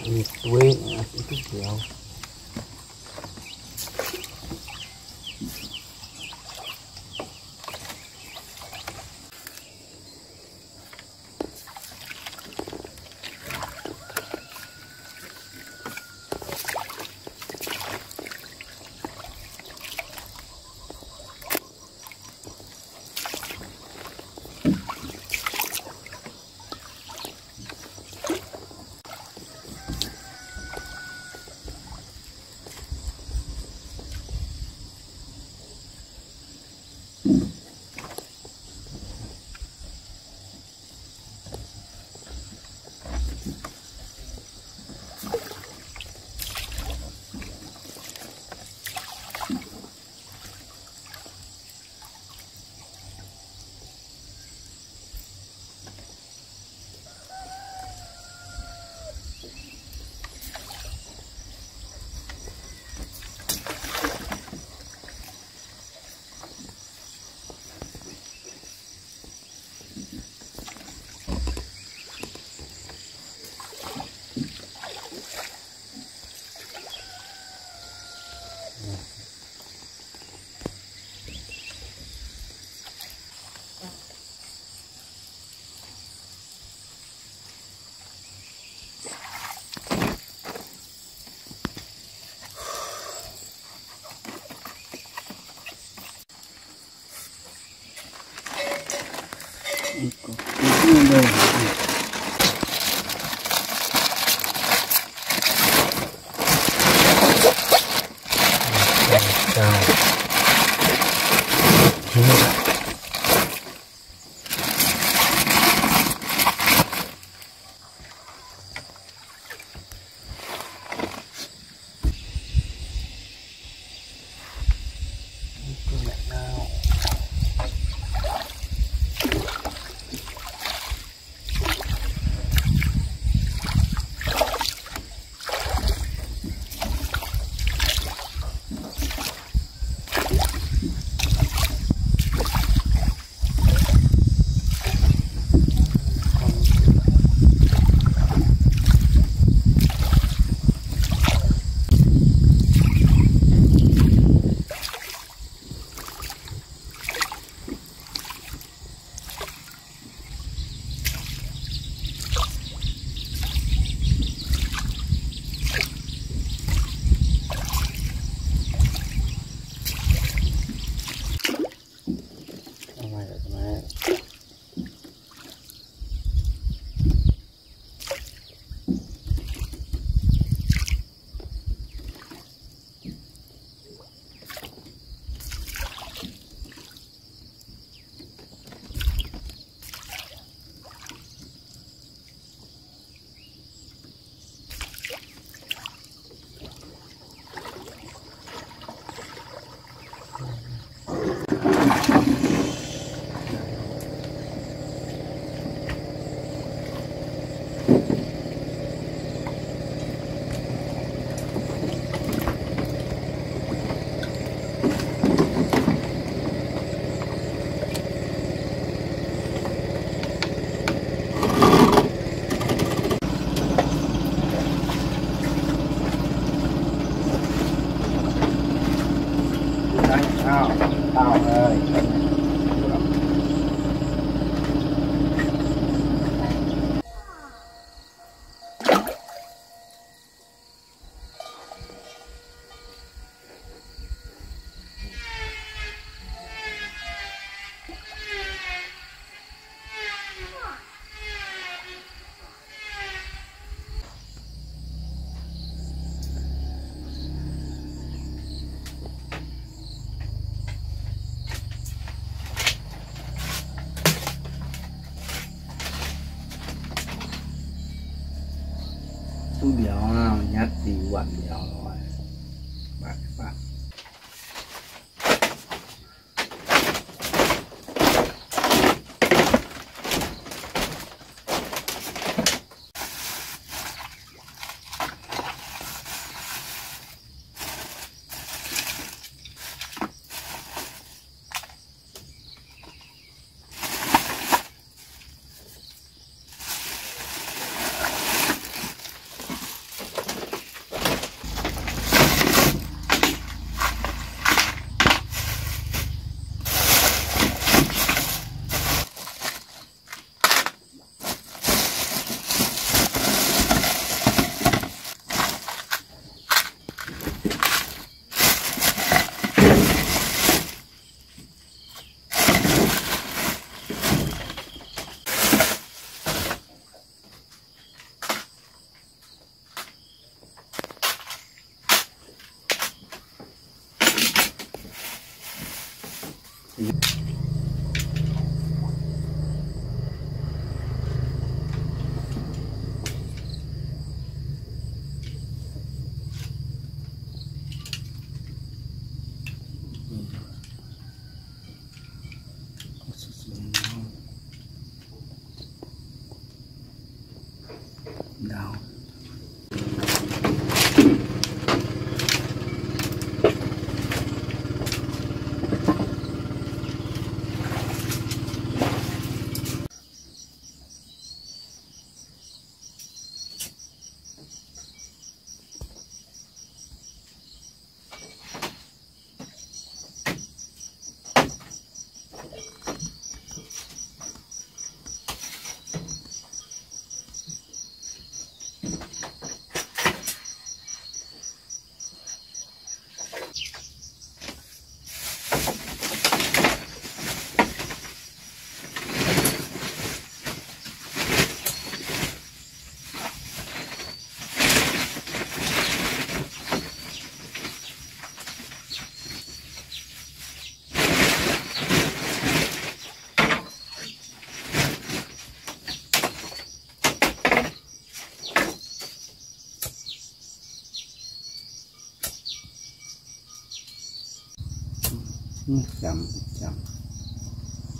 Duit, duit, itu jauh.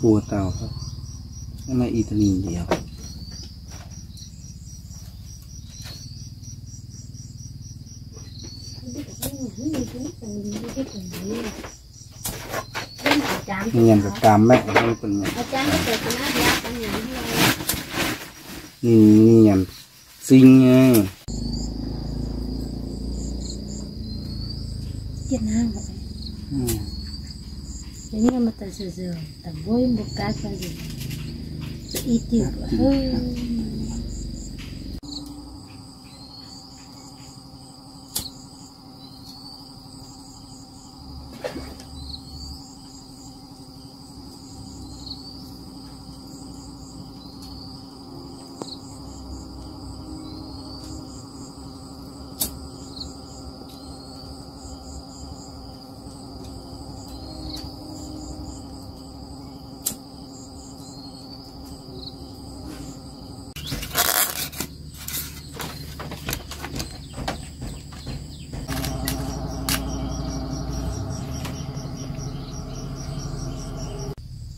ำปัวเตาครับนี่มาอีตาลีเดียว นี่ยังกับกามแม่ให้เป็นไง อาจารย์ก็เปิดคณะเดียวกันอย่างที่เรา นี่นี่ยังซิงไง เจ็ดห้างกันไป อืม อย่างนี้มันแต่เสื่อ Voy a invocar a Dios. Y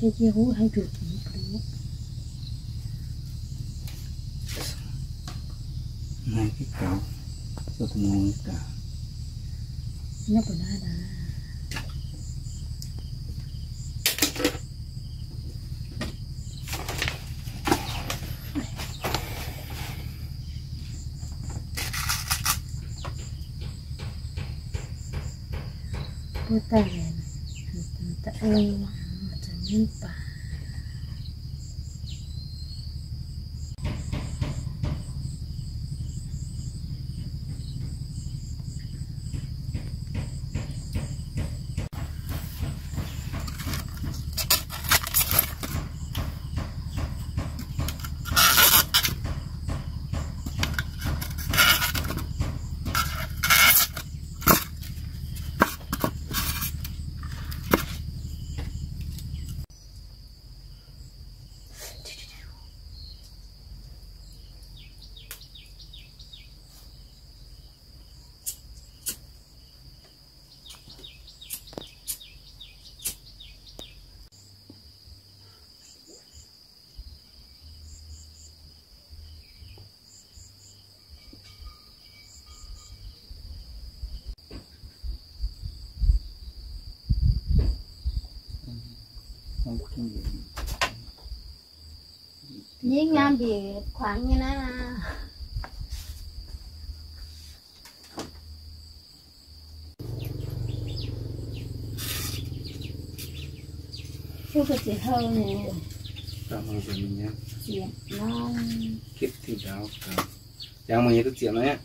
这些我还做什么不了？那个狗，做什么狗？那不难的。不带。giết nhau thì khoảng như nó Chú phải chỉ hơn nè. Cảm ơn mình nhé. Chuyện ngon. Kiếp thì đau Cảm dạ, Cảm ơn những cái chuyện nhé.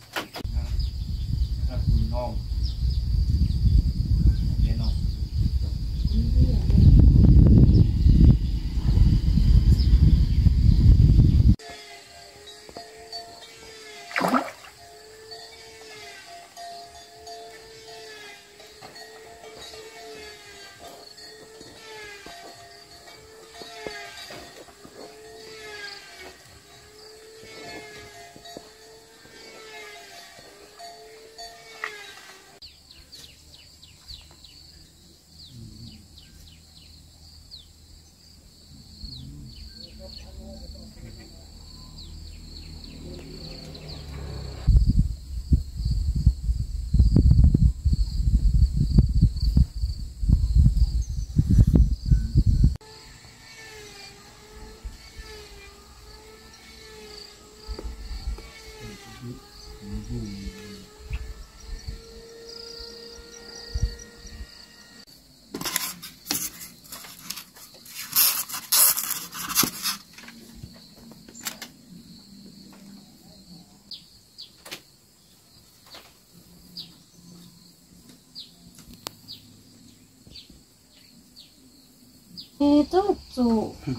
えー、とと。え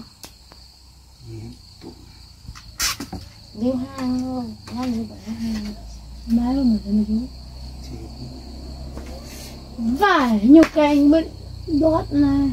ー、と。電話を何時かな。前を向いてみる。Vải nhiều cành bên đốt này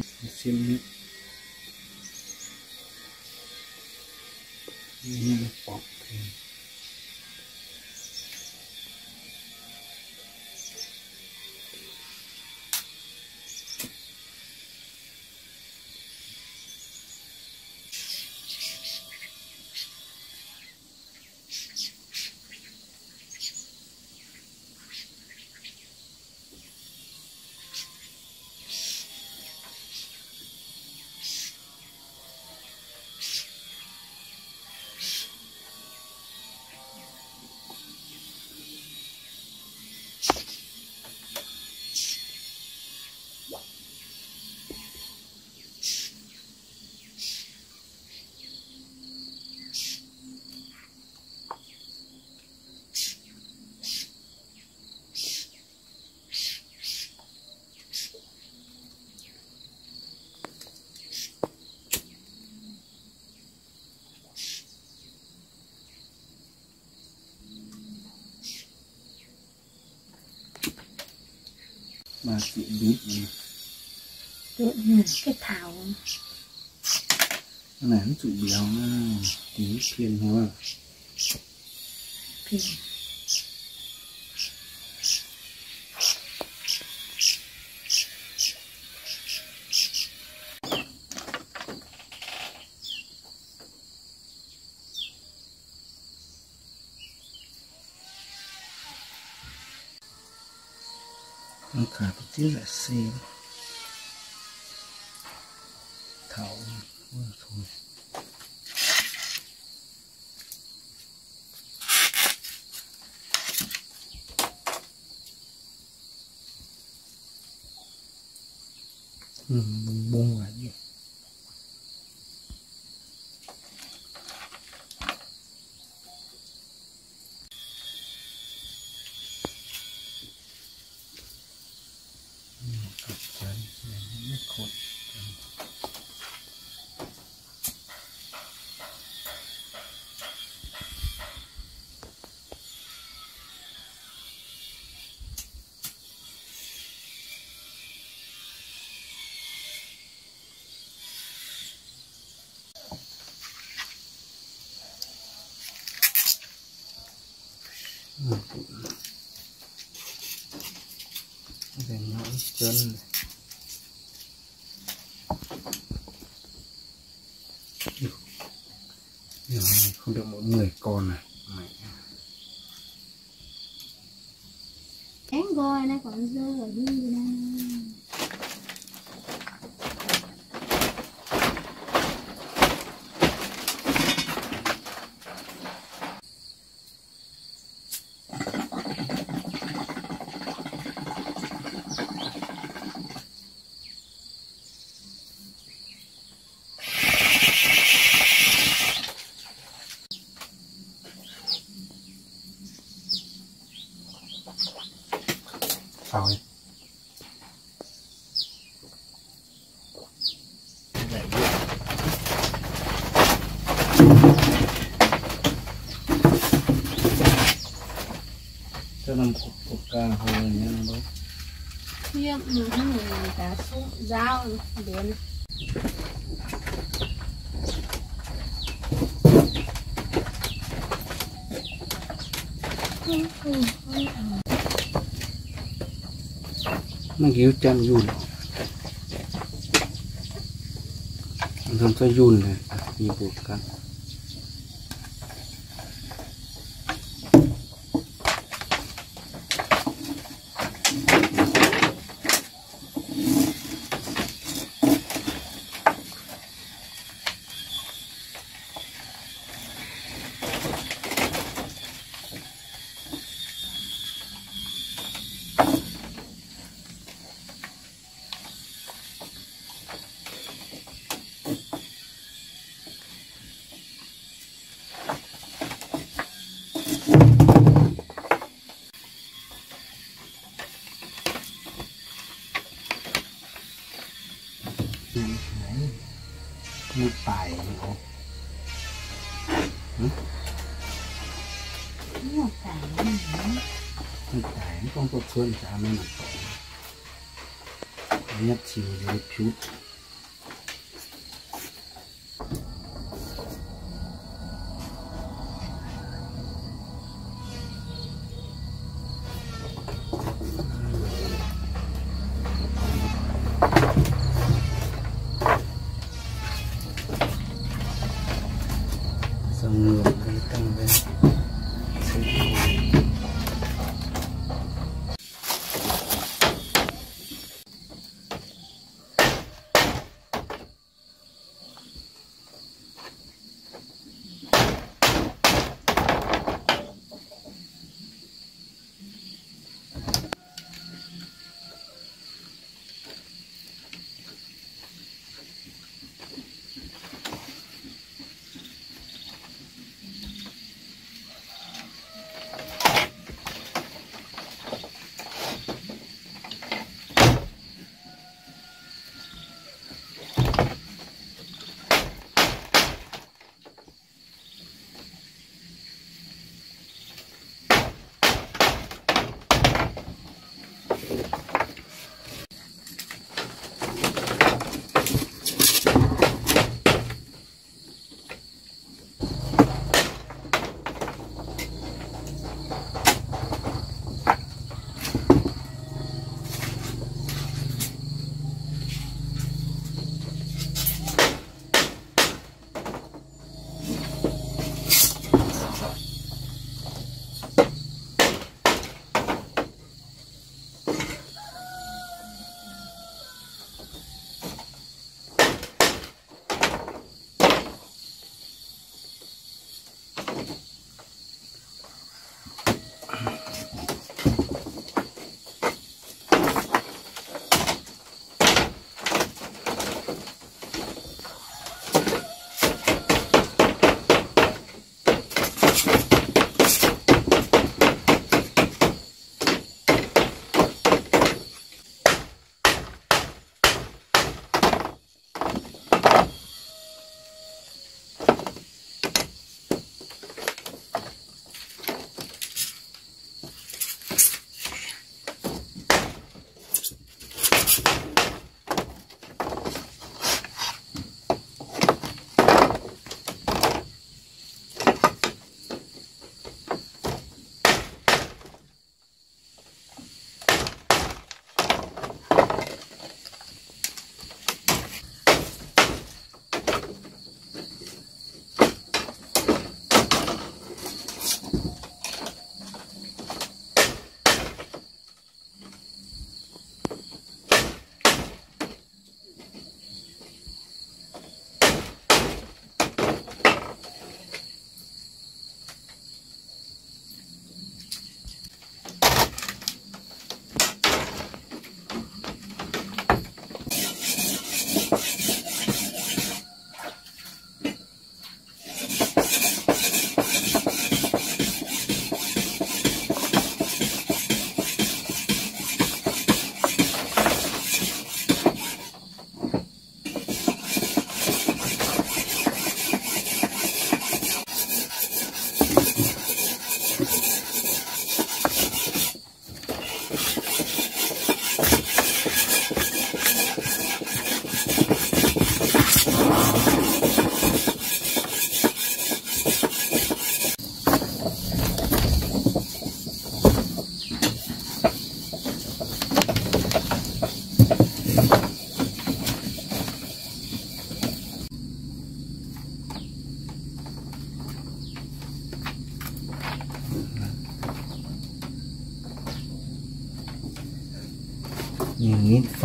mà chị này. tụi mình cái thảo. Nó trụ béo tí phiền hoa thì nó cả một tí thảo thôi ừ, bung bung lại đi cặp chân này nó khôn về nhõi chân không được mỗi người con này mẹ. Cán coi nó còn rơi vào dưới nè sao ấy Đẩy vô. cho nó một cục cà hồi nha nó bớt kia mà người ta xuống dao đến nó cứu chân yun thầm cho yun này như buộc cắn một bài nữa nó tàn một bài nó không có xuân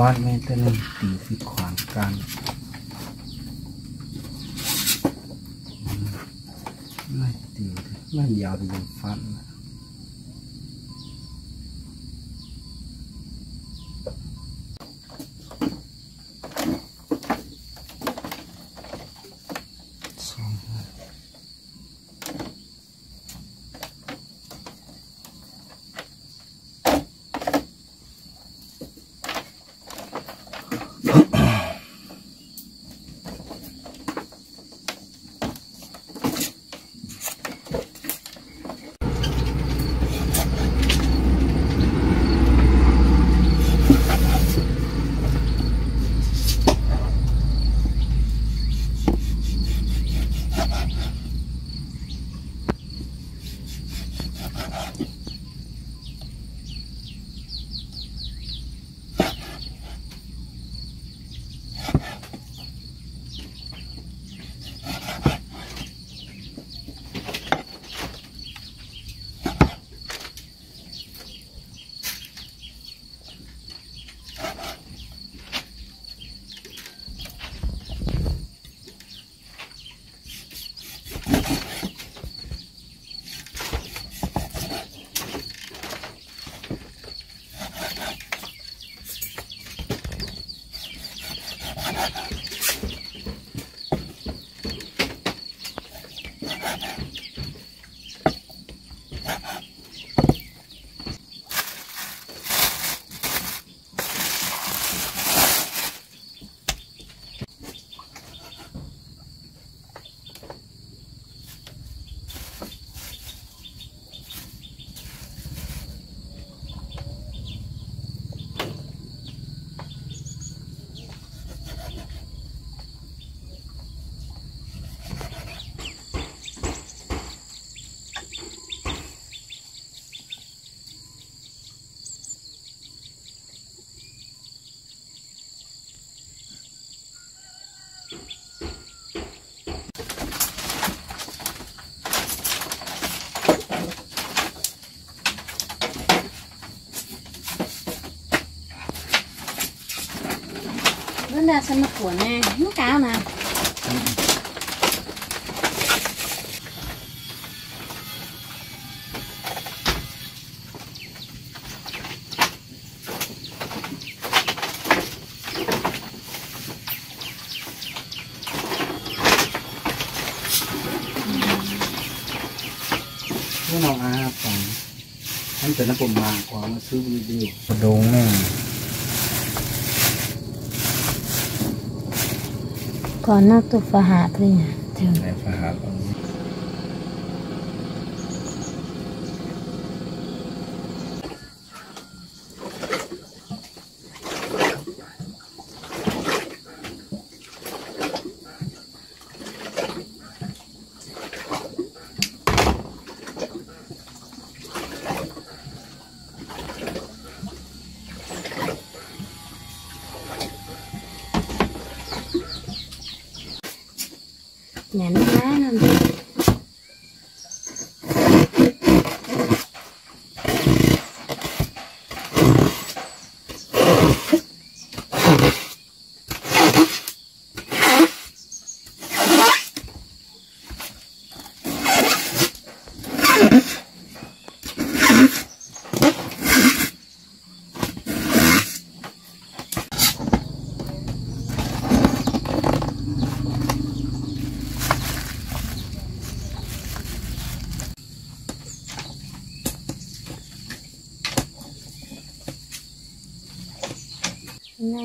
อดไม่ได้เล่นตีสิบขวางกันไม่ตีไม่ยาวลย ra xem nó của nè à, nó cao nè nó là còn anh tên nó cũng mà quá mà sư video đồ nè. ก่อนนักตุฟหาดเลยเนี่ยถึง ในฟาหาดเหร nó đi.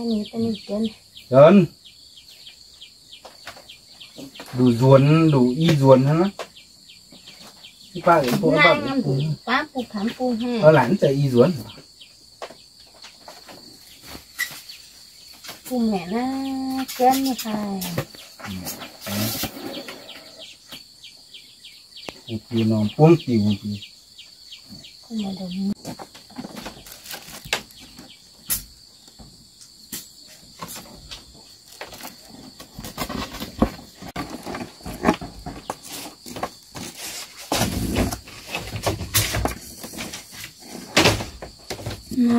này đủ ruồn, đủ y ruồn hả nó cái ba cái phụ ba cái ở lãn chơi y ruồn. Phụ mẹ. Nó chân như thầy phụ kia nó buông tiểu phụ kia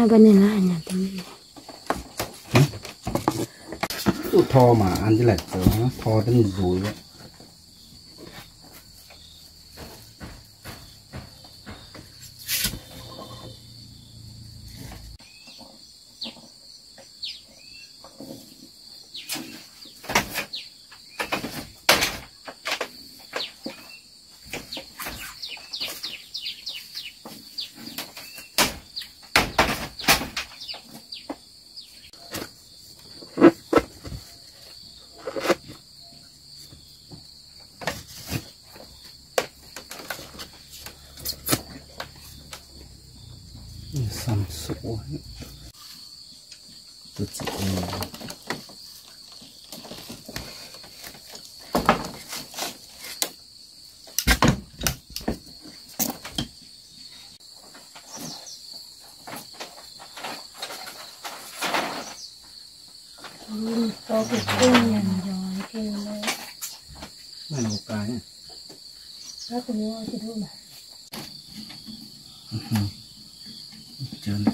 bên này là nhà tên này thò mà, ăn cái lạch tớ thò đến rồi vậy Đó cũng nhớ cái đu mà chân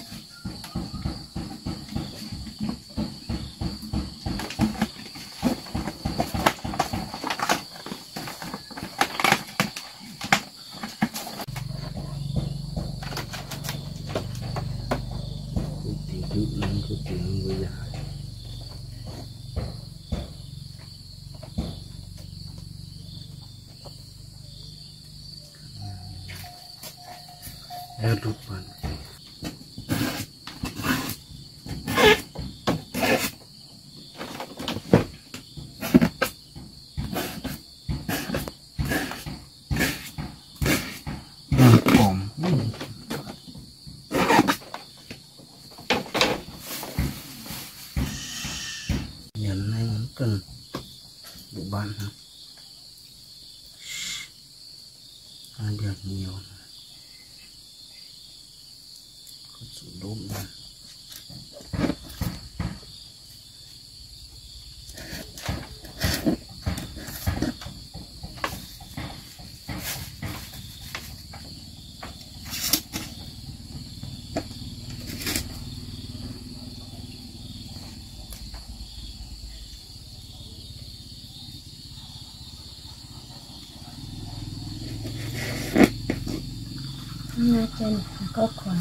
Nó trên có còn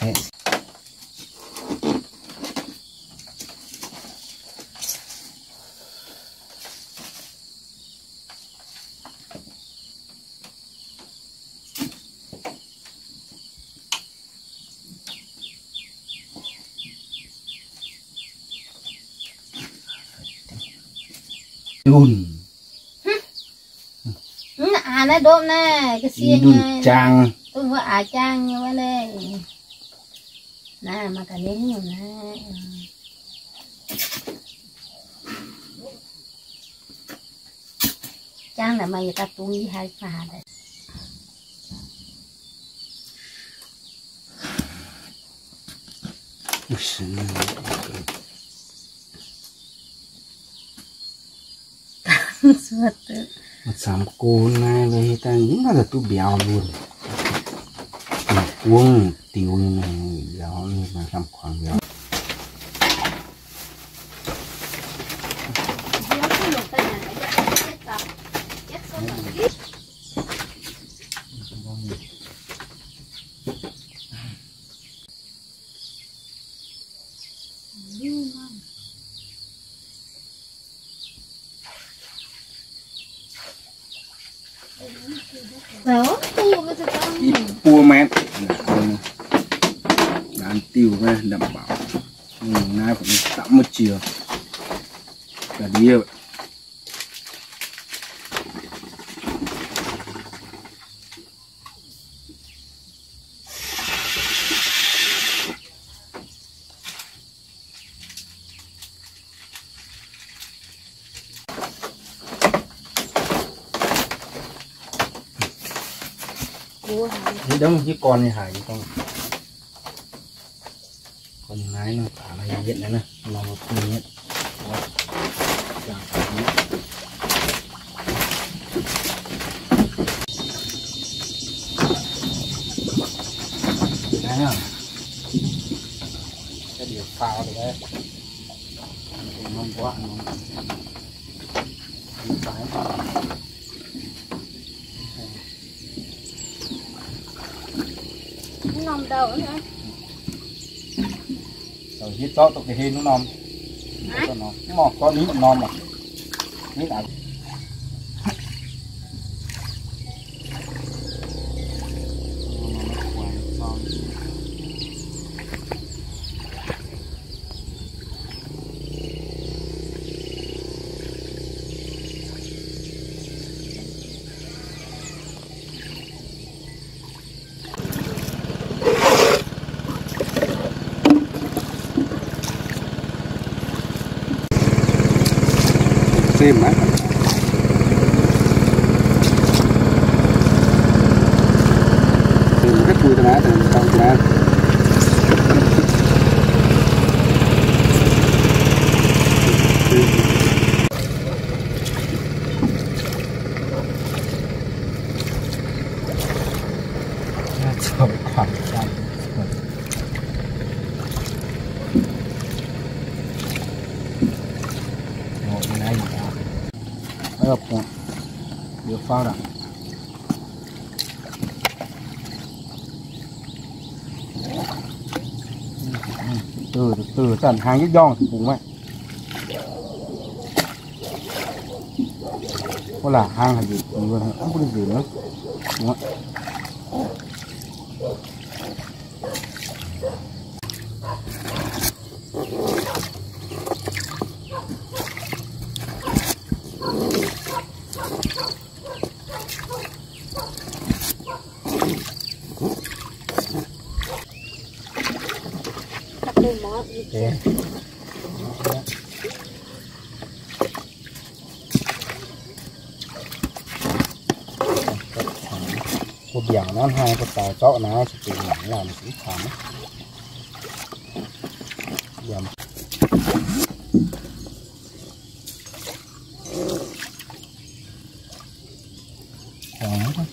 sẽ đun. À nó đốm nè cái xiên nha trang tôi có à trang như vậy đây nè mà cả nến nhiều nè. Trang là mà người ta túi hai phà đấy suốt tự một sắm cô này với ta những là tu béo luôn. Cuông tiêu này béo. Như mà làm khoảng béo Đó, tu cái gì đó. ít cua mét đàn tiêu về đảm bảo ừ, nay phải tắm một chiều cả đi vậy Cua hả? thì đó chứ con như hải không con còn nái nó thả này hiện này nè nó một cái hiện Đó. Chả phải hiện. đấy nhá cái điều phao rồi đấy ngon quá ngon phải nó nằm đầu nữa rồi hít cho tụi cái hên nó non, cho nó. Mò có ní mà non mà. Ní lại xem á xem rất vui ta từ trong ta Trời khoảng trăm ngồi này ở gặp nè được phao từ từ, tận hàng cái giòn thì cũng vậy có là hang hay gì? Cũng không có gì nữa. Đúng không ạ? Nó hai cái sẽ tìm lại làm cũng thảm còn nữa thôi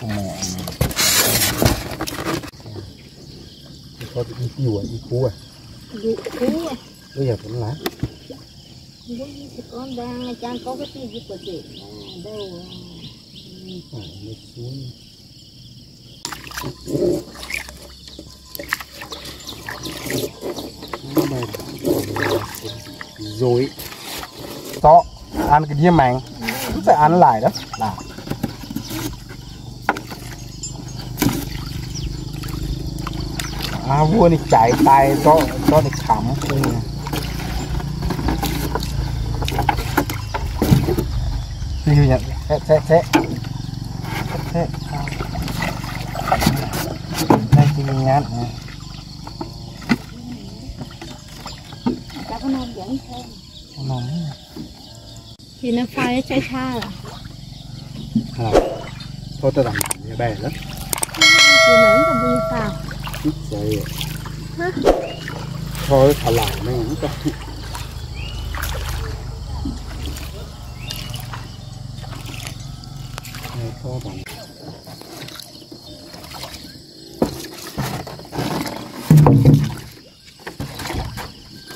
con mẹ Thì có đi tiêu à đi cú à dụ cú à bây giờ vẫn lá dụ thì con đang trang có cái gì của chị? Đâu phải mới xuống rồi. To ăn cái gì màng. Phải ăn lại đó. Là à vua này chạy tay cho cho này khắm thế thế thế. Thế. Đây thì mình nhát nè các con non dẫn thêm. Nó nóng thì nó phai trái cha là à thôi tôi làm như bè đó thì lớn còn bây sao ít rồi. Thôi thả lại mấy cũng có Đây, có bằng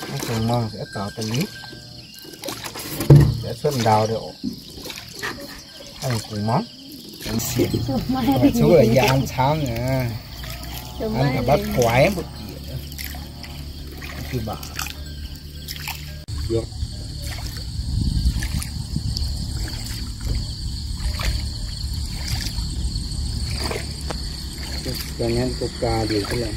nó thường tình nước để xuân đào được ăn cùng món. Ăn xiên. Chú ở nhà ăn sáng Sớm ăn cả bát quái một dĩa cứ bảo được. Cho nên coca điều thế này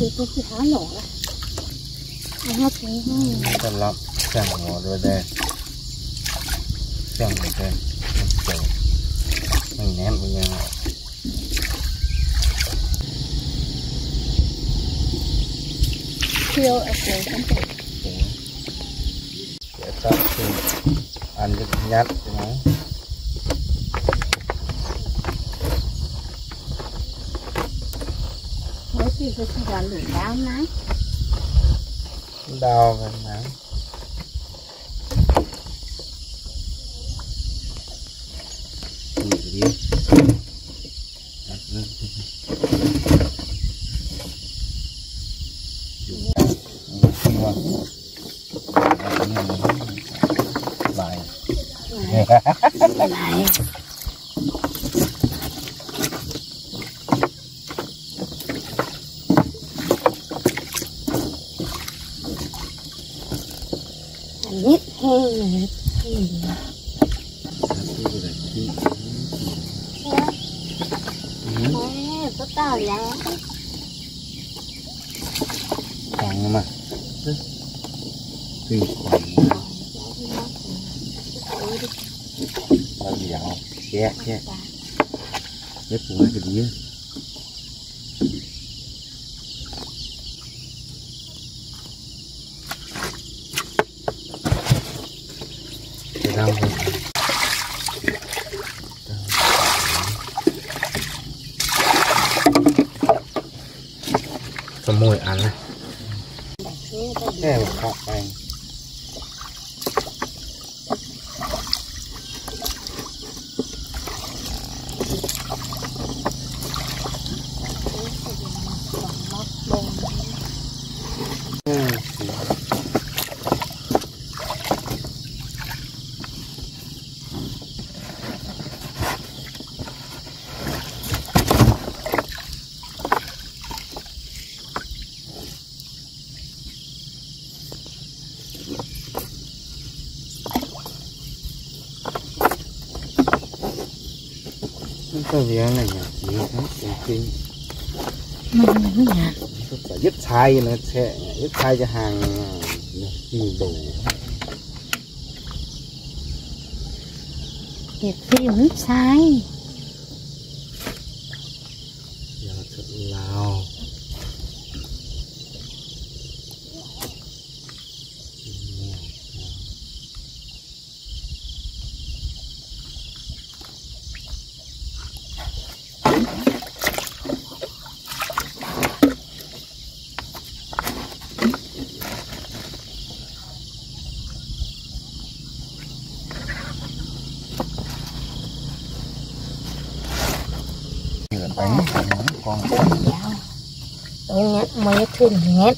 thì tôi chỉ há nổ ra anh hát đây chẳng ngồi ném bây giờ thiêu ở dưới không phải để ta ăn được nhát anh thì đau nắng đau và nắng giờ là nhà chị hết công ty mình nó nhà dứt sai nó sẽ dứt thay cho hàng gì đồ, đẹp phim dứt thay 去年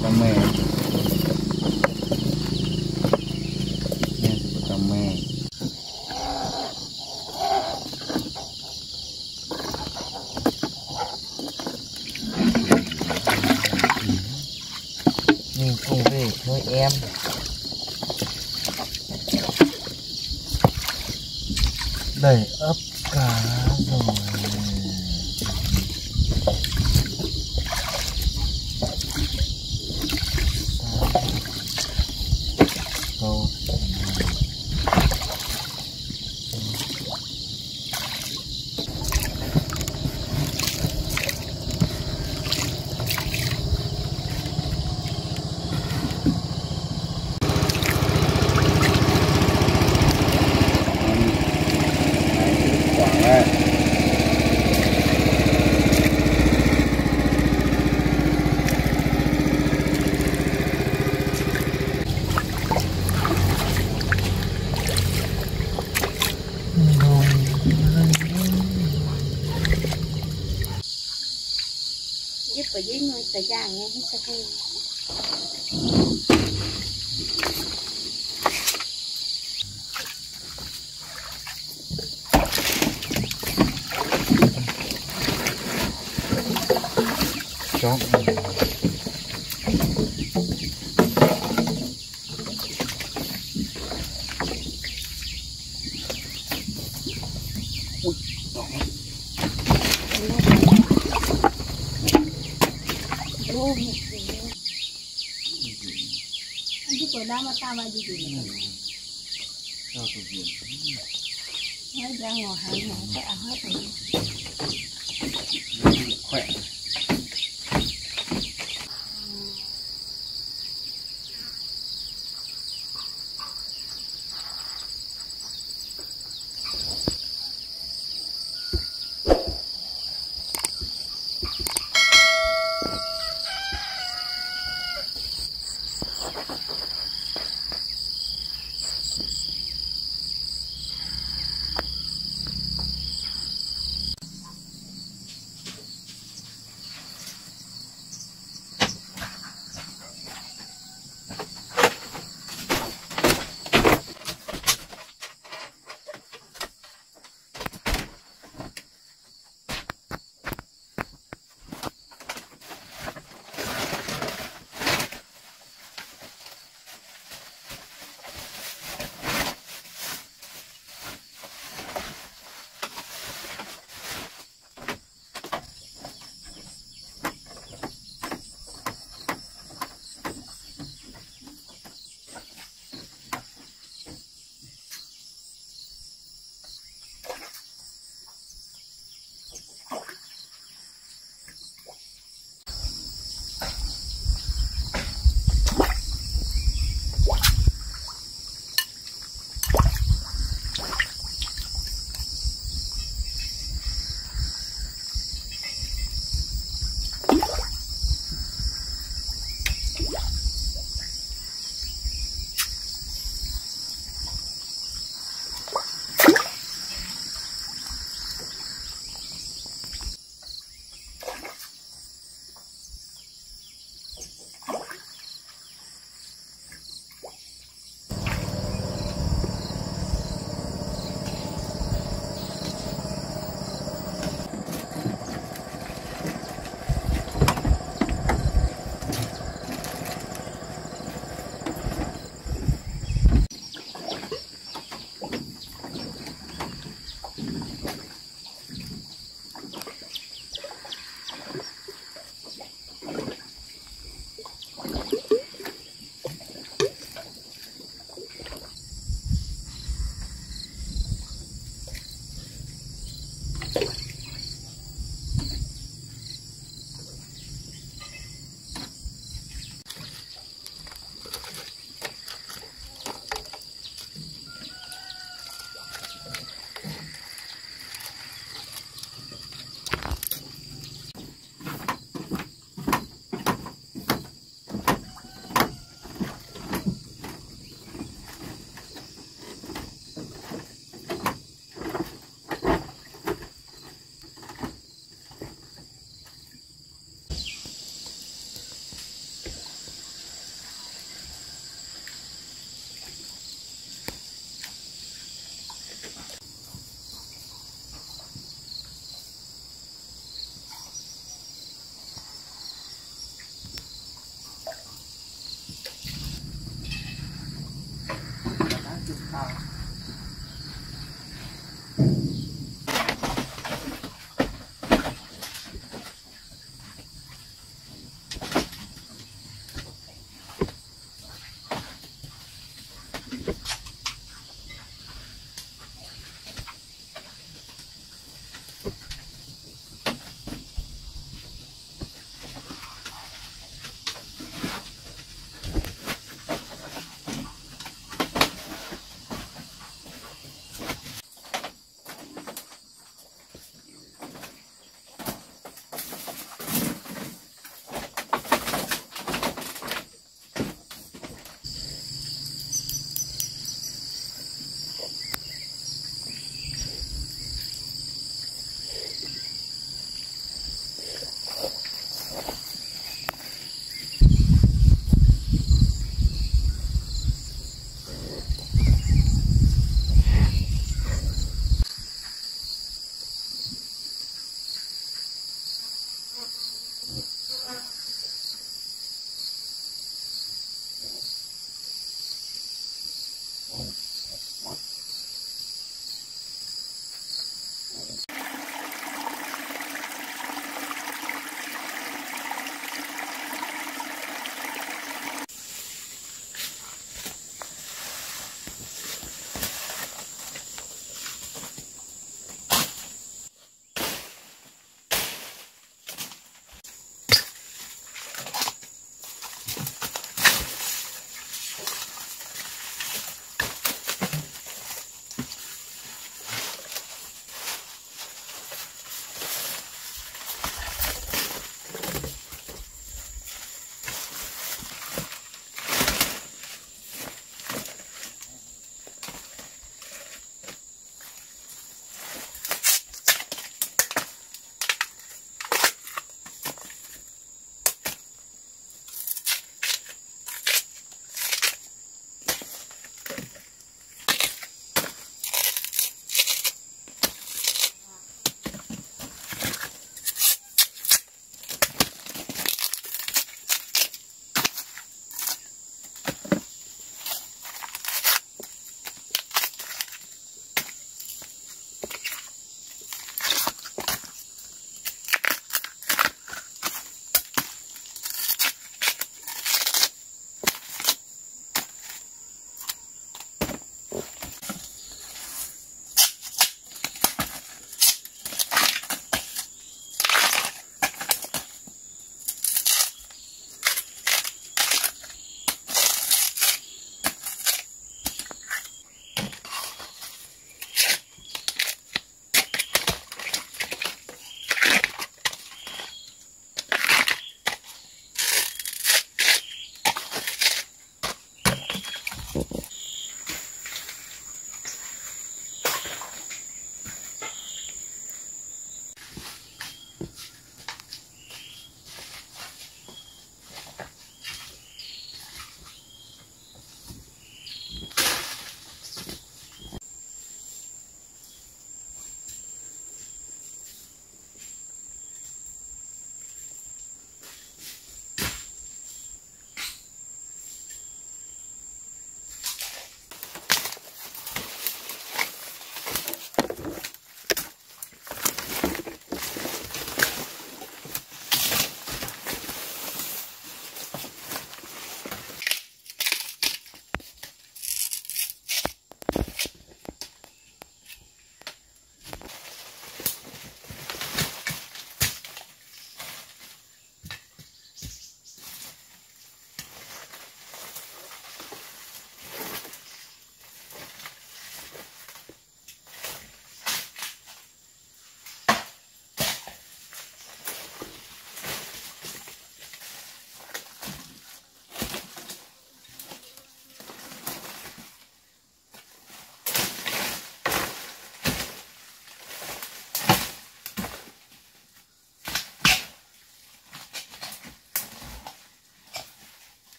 小妹